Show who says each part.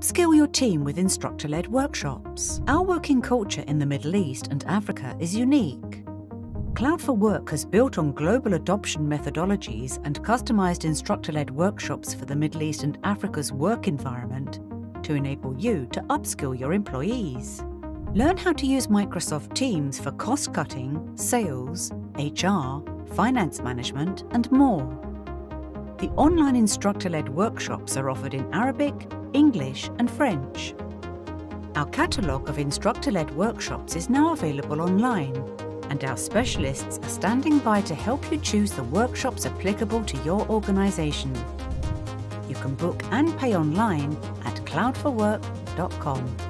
Speaker 1: Upskill your team with instructor led workshops. Our working culture in the Middle East and Africa is unique. Cloud for Work has built on global adoption methodologies and customized instructor led workshops for the Middle East and Africa's work environment to enable you to upskill your employees. Learn how to use Microsoft Teams for cost cutting, sales, HR, finance management, and more. The online instructor led workshops are offered in Arabic, English, and French. Our catalogue of instructor led workshops is now available online, and our specialists are standing by to help you choose the workshops applicable to your organisation. You can book and pay online at cloudforwork.com.